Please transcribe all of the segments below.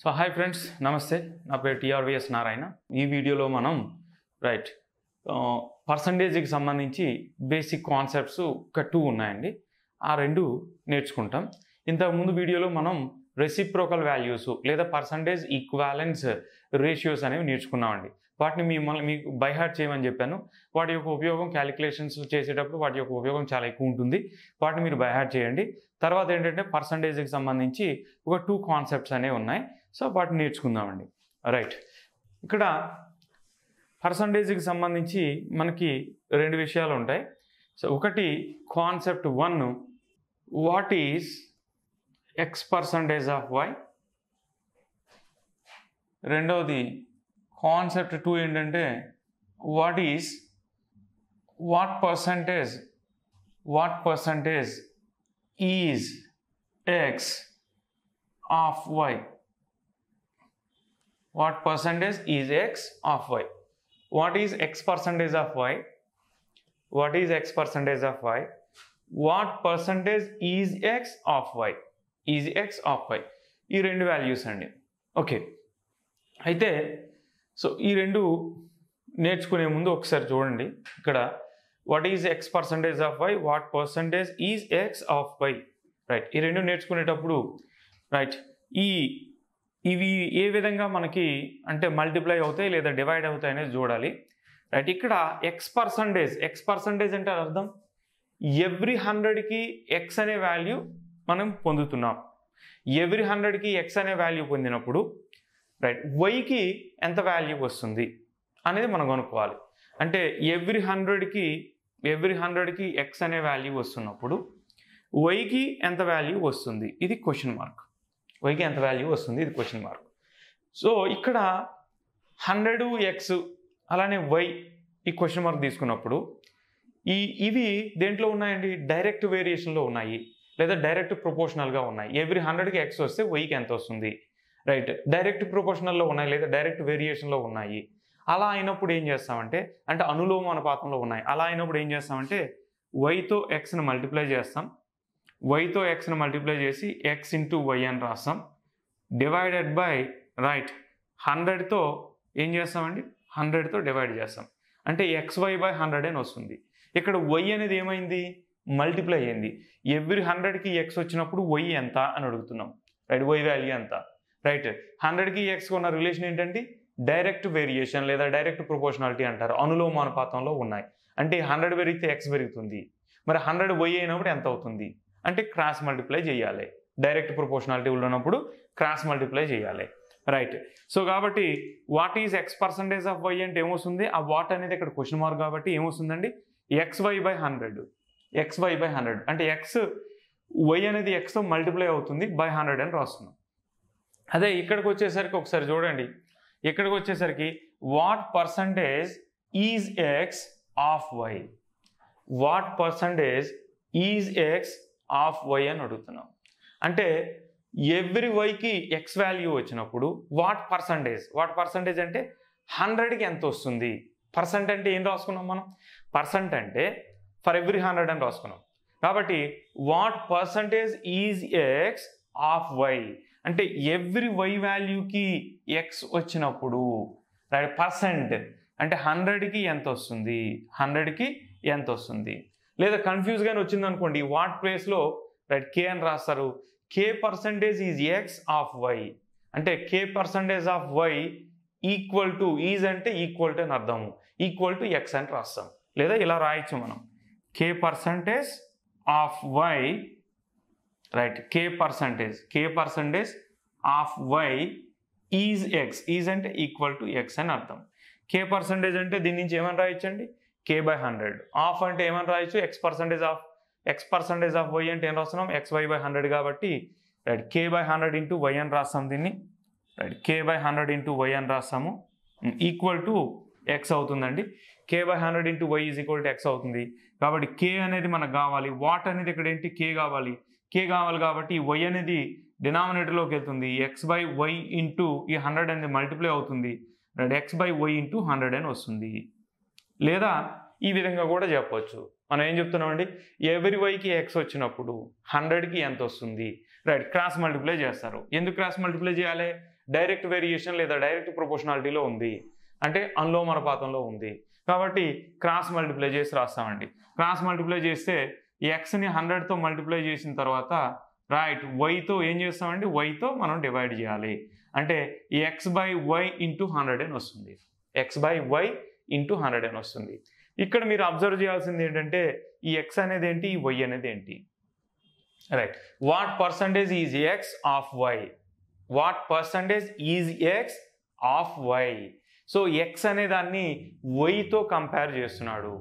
So hi friends నమస్తే. నా పేరు టిఆర్విఎస్ నారాయణ. ఈ వీడియోలో మనం రైట్ పర్సంటేజ్కి సంబంధించి బేసిక్ కాన్సెప్ట్స్ ఒక టూ ఉన్నాయండి. ఆ రెండు నేర్చుకుంటాం. ఇంతకుముందు వీడియోలో మనం రెసిప్రోకల్ వాల్యూస్ లేదా పర్సంటేజ్ ఈక్వాలెన్స్ రేషియోస్ అనేవి నేర్చుకున్నామండి. వాటిని మిమ్మల్ని మీకు బైహార్ట్ చేయమని చెప్పాను. వాటి యొక్క ఉపయోగం క్యాలిక్యులేషన్స్ చేసేటప్పుడు వాటి యొక్క ఉపయోగం చాలా ఎక్కువ ఉంటుంది. వాటిని మీరు బైహార్ట్ చేయండి. తర్వాత ఏంటంటే పర్సంటేజ్కి సంబంధించి ఒక టూ కాన్సెప్ట్స్ అనేవి ఉన్నాయి. సో వాటిని నేర్చుకుందామండి. రైట్ ఇక్కడ పర్సంటేజ్కి సంబంధించి మనకి రెండు విషయాలు ఉంటాయి. సో ఒకటి concept one what is x percentage of y రెండవది కాన్సెప్ట్ టూ ఏంటంటే what is what percentage what percentage is x of y what percentage is x of y what is x percentage of y what is x percentage of y what percentage is x of y is x of y ఈ రెండు values అండి okay అయితే so ఈ రెండు నేర్చుకునే ముందు ఒకసారి చూడండి ఇక్కడ what is x percentage of y what percentage is x of y right ఈ రెండు నేర్చుకునేటప్పుడు రైట్ ఈ ఇవి ఏ విధంగా మనకి అంటే మల్టిప్లై అవుతాయి లేదా డివైడ్ అవుతాయి అనేది చూడాలి. రైట్ ఇక్కడ ఎక్స్ పర్సంటేజ్ ఎక్స్ పర్సంటేజ్ అంటే అర్థం? ఎవ్రీ హండ్రెడ్కి ఎక్స్ అనే వాల్యూ మనం పొందుతున్నాం. ఎవ్రీ హండ్రెడ్కి ఎక్స్ అనే వాల్యూ పొందినప్పుడు రైట్ వైకి ఎంత వాల్యూ వస్తుంది అనేది మనం కనుక్కోవాలి. అంటే ఎవ్రీ హండ్రెడ్కి ఎవ్రీ హండ్రెడ్కి ఎక్స్ అనే వాల్యూ వస్తున్నప్పుడు వైకి ఎంత వాల్యూ వస్తుంది? ఇది క్వశ్చన్ మార్క్ వైకి ఎంత వాల్యూ వస్తుంది? ఇది క్వశ్చన్ మార్క్ సో ఇక్కడ హండ్రెడ్ ఎక్స్ అలానే వై ఈ క్వశ్చన్ మార్క్ తీసుకున్నప్పుడు ఈ ఇవి దేంట్లో ఉన్నాయండి? డైరెక్ట్ వేరియేషన్లో ఉన్నాయి. లేదా డైరెక్ట్ ప్రొపోర్షనల్గా ఉన్నాయి. ఎవ్రీ హండ్రెడ్కి ఎక్స్ వస్తే వైకి ఎంత వస్తుంది? రైట్ డైరెక్ట్ ప్రొపోర్షనల్లో ఉన్నాయి లేదా డైరెక్ట్ వేరియేషన్లో ఉన్నాయి. అలా అయినప్పుడు ఏం చేస్తామంటే అంటే అనులోమ అనుపాతంలో ఉన్నాయి. అలా అయినప్పుడు ఏం చేస్తామంటే వైతో ఎక్స్ని మల్టిప్లై చేస్తాం. వైతో ఎక్స్ని మల్టిప్లై చేసి ఎక్స్ ఇంటూ వై అని రాస్తాం. డివైడెడ్ బై రైట్ హండ్రెడ్తో ఏం చేస్తామండి? హండ్రెడ్తో డివైడ్ చేస్తాం. అంటే ఎక్స్ వై బై హండ్రెడ్ అని వస్తుంది. ఇక్కడ వై అనేది ఏమైంది? మల్టిప్లై అయింది ఎవ్రీ హండ్రెడ్కి ఎక్స్ వచ్చినప్పుడు వై ఎంత అని అడుగుతున్నాం. రైట్ వై వాల్యూ ఎంత? రైట్ హండ్రెడ్కి ఎక్స్కి ఉన్న రిలేషన్ ఏంటంటే డైరెక్ట్ వేరియేషన్ లేదా డైరెక్ట్ ప్రొపోర్షనాలిటీ అంటారు. అనులోమానుపాతంలో ఉన్నాయి. అంటే హండ్రెడ్ పెరిగితే ఎక్స్ పెరుగుతుంది. మరి హండ్రెడ్ వై అయినప్పుడు ఎంత అవుతుంది? అంటే క్రాస్ మల్టిప్లై చేయాలి. డైరెక్ట్ ప్రొపోర్షనాలిటీ ఉన్నప్పుడు క్రాస్ మల్టిప్లై చేయాలి. రైట్ సో కాబట్టి what is X percentage of Y అంటే ఏమొస్తుంది? ఆ వాట్ అనేది ఇక్కడ క్వశ్చన్ మార్క్ కాబట్టి ఏమొస్తుందండి? X y by hundred x y by hundred అంటే ఎక్స్ వై అనేది ఎక్స్తో మల్టిప్లై అవుతుంది బై హండ్రెడ్ అని రాస్తున్నాం. అదే ఇక్కడికి వచ్చేసరికి ఒకసారి చూడండి. ఇక్కడికి వచ్చేసరికి what percentage is x of y what percentage is x of y అని అడుగుతున్నాం. అంటే ఎవ్రీ వైకి ఎక్స్ వాల్యూ వచ్చినప్పుడు వాట్ పర్సంటేజ్ వాట్ పర్సంటేజ్ అంటే హండ్రెడ్కి ఎంత వస్తుంది? పర్సెంట్ అంటే ఏం రాసుకున్నాం మనం? పర్సెంట్ అంటే ఫర్ ఎవ్రీ హండ్రెడ్ అని రాసుకున్నాం. కాబట్టి what percentage is x of y అంటే ఎవ్రీ వై వాల్యూకి ఎక్స్ వచ్చినప్పుడు రైట్ పర్సెంట్ అంటే హండ్రెడ్కి ఎంత వస్తుంది? హండ్రెడ్కి ఎంత వస్తుంది? లేదా కన్ఫ్యూజ్గానే వచ్చింది అనుకోండి వాట్ ప్లేస్లో రైట్ కే అని రాస్తారు. K percentage is x of y అంటే k percentage of y equal to is అంటే ఈక్వల్ టు అని అర్థము. ఈక్వల్ టు ఎక్స్ అని రాస్తాం. లేదా ఇలా రాయొచ్చు మనం. K percentage of y right k percentage k percentage of y is x is అంటే ఈక్వల్ టు ఎక్స్ అని అర్థం. కే పర్సంటేజ్ అంటే దీని నుంచి ఏమని రాయొచ్చండి? కే బై హండ్రెడ్ ఆఫ్ అంటే ఏమని రాయొచ్చు? X percentage of x percentage of y అంటే ఏం రాస్తున్నాం? ఎక్స్ వై బై హండ్రెడ్ కాబట్టి right k by hundred into y అని రాస్తాం దీన్ని. Right k by hundred into y అని రాస్తాము. ఈక్వల్ టు ఎక్స్ అవుతుందండి. K by hundred into y is equal to x అవుతుంది. కాబట్టి కే అనేది మనకు కావాలి. వాట్ అనేది ఇక్కడ ఏంటి? కే కావాలి. కే కావాలి కాబట్టి వై అనేది డినామినేటర్లోకి వెళ్తుంది. ఎక్స్ బై వై ఇంటూ ఈ హండ్రెడ్ అనేది మల్టిప్లై అవుతుంది. Right x by y into hundred అని వస్తుంది. లేదా ఈ విధంగా కూడా చెప్పవచ్చు మనం ఏం చెప్తున్నామండి? ఎవరి వైకి ఎక్స్ వచ్చినప్పుడు హండ్రెడ్కి ఎంత వస్తుంది? రైట్ క్రాస్ మల్టిప్లై చేస్తారు. ఎందుకు క్రాస్ మల్టిప్లై చేయాలి? డైరెక్ట్ వేరియేషన్ లేదా డైరెక్ట్ ప్రొపోర్షనాలిటీలో ఉంది. అంటే అనులోమనపాతంలో ఉంది. కాబట్టి క్రాస్ మల్టిప్లై చేసి రాస్తామండి. క్రాస్ మల్టిప్లై చేస్తే ఎక్స్ని హండ్రెడ్తో మల్టిప్లై చేసిన తర్వాత రైట్ వైతో ఏం చేస్తామండి? వైతో మనం డివైడ్ చేయాలి. అంటే x by y into hundred అని వస్తుంది. X by y into hundred అని వస్తుంది. ఇక్కడ మీరు అబ్జర్వ్ చేయాల్సింది ఏంటంటే ఈ ఎక్స్ అనేది ఏంటి ఈ వై అనేది ఏంటి? Right what percentage is x of y what percentage is x of y so x అనే దాన్ని వైతో కంపేర్ చేస్తున్నాడు.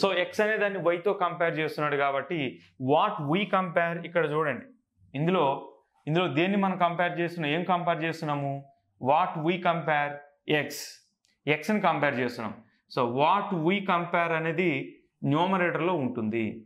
సో ఎక్స్ అనే దాన్ని వైతో కంపేర్ చేస్తున్నాడు కాబట్టి వాట్ వీ కంపేర్ ఇక్కడ చూడండి. ఇందులో ఇందులో దేన్ని మనం కంపేర్ చేస్తున్నాం? ఏం కంపేర్ చేస్తున్నాము? వాట్ వీ కంపేర్ ఎక్స్ ఎక్స్ని కంపేర్ చేస్తున్నాం. సో వాట్ వీ కంపేర్ అనేది న్యూమరేటర్లో ఉంటుంది.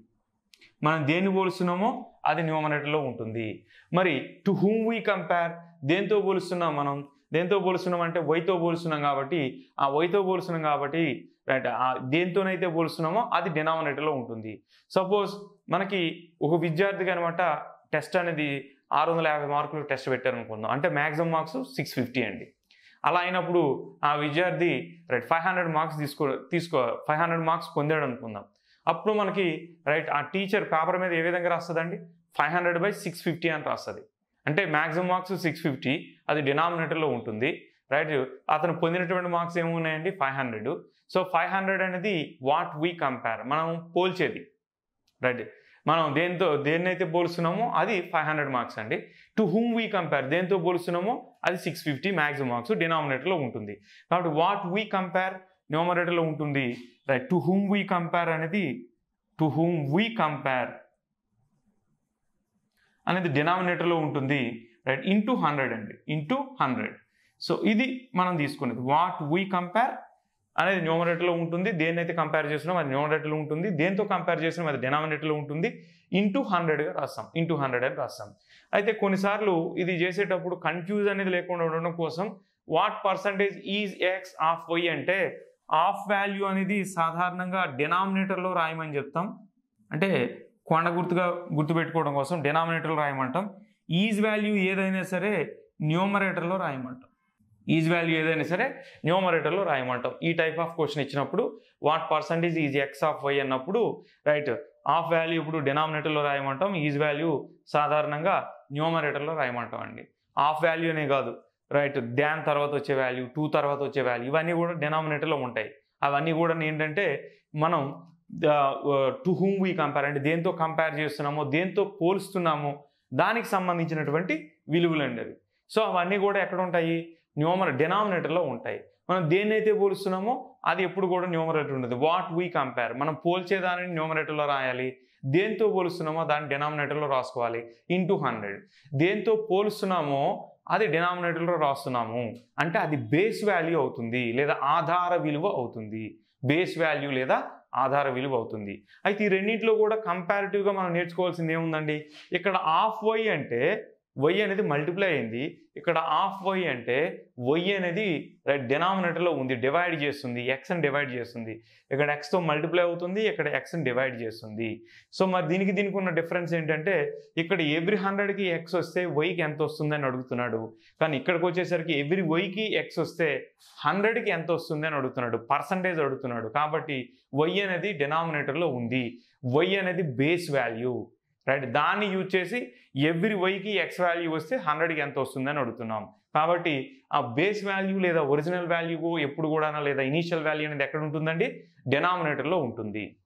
మనం దేన్ని పోలుస్తున్నామో అది న్యూమరేటర్లో ఉంటుంది. మరి టు హూమ్ వీ కంపేర్ దేంతో పోలుస్తున్నాం మనం? దేంతో పోలుస్తున్నాం అంటే వైతో పోలుస్తున్నాం కాబట్టి ఆ వైతో పోలుస్తున్నాం కాబట్టి రైట్ దేంతోనైతే పోలుస్తున్నామో అది డినామినేటర్లో ఉంటుంది. సపోజ్ మనకి ఒక విద్యార్థికి అనమాట టెస్ట్ అనేది ఆరు వందల యాభై మార్కులు టెస్ట్ పెట్టారనుకుందాం. అంటే మ్యాక్సిమం మార్క్స్ సిక్స్ ఫిఫ్టీ అండి. అలా అయినప్పుడు ఆ విద్యార్థి రైట్ ఫైవ్ హండ్రెడ్ మార్క్స్ తీసుకో తీసుకో ఫైవ్ హండ్రెడ్ మార్క్స్ పొందాడు అనుకుందాం అప్పుడు మనకి రైట్ ఆ టీచర్ పేపర్ మీద ఏ విధంగా రాస్తుందండి? Five hundred by six fifty అని రాస్తుంది. అంటే మ్యాక్సిమం మార్క్స్ సిక్స్ ఫిఫ్టీ అది డినామినేటర్లో ఉంటుంది. రైట్ అతను పొందినటువంటి మార్క్స్ ఏమున్నాయండి? Five hundred. So five hundred అనేది వాట్ వీ కంపేర్ మనం పోల్చేది. రైట్ మనం దేంతో దేన్నైతే పోలుస్తున్నామో అది ఫైవ్ హండ్రెడ్ మార్క్స్ అండి. టు హూమ్ వీ కంపేర్ దేంతో పోలుస్తున్నామో? అది సిక్స్ ఫిఫ్టీ మ్యాక్సిమం మార్క్స్ డినామినేటర్లో ఉంటుంది. కాబట్టి వాట్ వీ కంపేర్ న్యూమరేటర్లో ఉంటుంది. Right to whom we compare అనేది టు హూమ్ వీ కంపేర్ అనేది డినామినేటర్లో ఉంటుంది. రైట్ ఇంటూ హండ్రెడ్ అండి. ఇంటూ హండ్రెడ్ సో ఇది మనం తీసుకునేది. వాట్ వీ కంపేర్ అనేది న్యూమరేటర్లో ఉంటుంది. దేన్నైతే కంపేర్ చేసినాం అది న్యూమరేటర్లో ఉంటుంది. దేంతో కంపేర్ చేసినాం అది డినామినేటర్లో ఉంటుంది. ఇంటూ హండ్రెడ్గా రాస్తాం. ఇంటూ హండ్రెడ్ అని రాస్తాం. అయితే కొన్నిసార్లు ఇది చేసేటప్పుడు కన్ఫ్యూజ్ అనేది లేకుండా ఉండడం కోసం what percentage is x of y అంటే ఆఫ్ వాల్యూ అనేది సాధారణంగా డినామినేటర్లో రాయమని చెప్తాం. అంటే కొండ గుర్తుగా గుర్తుపెట్టుకోవడం కోసం డినామినేటర్లో రాయమంటాం. ఈజ్ వాల్యూ ఏదైనా సరే న్యూమరేటర్లో రాయమంటాం. ఈజ్ వాల్యూ ఏదైనా సరే న్యూమరేటర్లో రాయమంటాం. ఈ టైప్ ఆఫ్ క్వశ్చన్ ఇచ్చినప్పుడు what percentage is x of y అన్నప్పుడు రైట్ ఆఫ్ వాల్యూ ఇప్పుడు డినామినేటర్లో రాయమంటాం ఈజ్ వాల్యూ సాధారణంగా న్యూమరేటర్లో రాయమంటాం అండి. ఆఫ్ వాల్యూ అనే కాదు రైట్ దాన్ తర్వాత వచ్చే వాల్యూ టూ తర్వాత వచ్చే వాల్యూ ఇవన్నీ కూడా డినామినేటర్లో ఉంటాయి. అవన్నీ కూడా ఏంటంటే మనం టు హూమ్ వీ కంపేర్ అంటే దేంతో కంపేర్ చేస్తున్నామో దేంతో పోలుస్తున్నామో దానికి సంబంధించినటువంటి విలువలు అండి అవి. సో అవన్నీ కూడా ఎక్కడ ఉంటాయి? న్యూమర్ డినామినేటర్లో ఉంటాయి. మనం దేన్నైతే పోలుస్తున్నామో అది ఎప్పుడు కూడా న్యూమరేటర్ ఉండదు. వాట్ వీ కంపేర్ మనం పోల్చే దానిని న్యూమరేటర్లో రాయాలి. దేంతో పోలుస్తున్నామో దాన్ని డినామినేటర్లో రాసుకోవాలి. ఇంటూ హండ్రెడ్ దేంతో పోలుస్తున్నామో అది డినామినేటర్లో రాస్తున్నాము. అంటే అది బేస్ వాల్యూ అవుతుంది లేదా ఆధార విలువ అవుతుంది. బేస్ వాల్యూ లేదా ఆధార విలువ అవుతుంది. అయితే ఈ రెండింటిలో కూడా కంపారిటివ్గా మనం నేర్చుకోవాల్సింది ఏముందండి? ఇక్కడ ఆఫ్ వై అంటే వై అనేది మల్టిప్లై అయింది. ఇక్కడ ఆఫ్ వై అంటే వై అనేది రైట్ డినామినేటర్లో ఉంది డివైడ్ చేస్తుంది ఎక్స్ని డివైడ్ చేస్తుంది. ఇక్కడ ఎక్స్తో మల్టిప్లై అవుతుంది ఇక్కడ ఎక్స్ని డివైడ్ చేస్తుంది. సో మరి దీనికి దీనికి ఉన్న డిఫరెన్స్ ఏంటంటే ఇక్కడ ఎవ్రీ హండ్రెడ్కి ఎక్స్ వస్తే వైకి ఎంత వస్తుంది అని అడుగుతున్నాడు. కానీ ఇక్కడికి వచ్చేసరికి ఎవ్రీ వైకి ఎక్స్ వస్తే హండ్రెడ్కి ఎంత వస్తుంది అని అడుగుతున్నాడు. పర్సంటేజ్ అడుగుతున్నాడు. కాబట్టి వై అనేది డినామినేటర్లో ఉంది. వై అనేది బేస్ వాల్యూ రైట్? దాన్ని యూజ్ చేసి ఎవ్రీ వైకి ఎక్స్ వాల్యూ వస్తే హండ్రెడ్కి ఎంత వస్తుందని అడుగుతున్నాం. కాబట్టి ఆ బేస్ వాల్యూ లేదా ఒరిజినల్ వాల్యూ ఎప్పుడు కూడా లేదా ఇనీషియల్ వాల్యూ అనేది ఎక్కడ ఉంటుందండి? డినామినేటర్లో ఉంటుంది.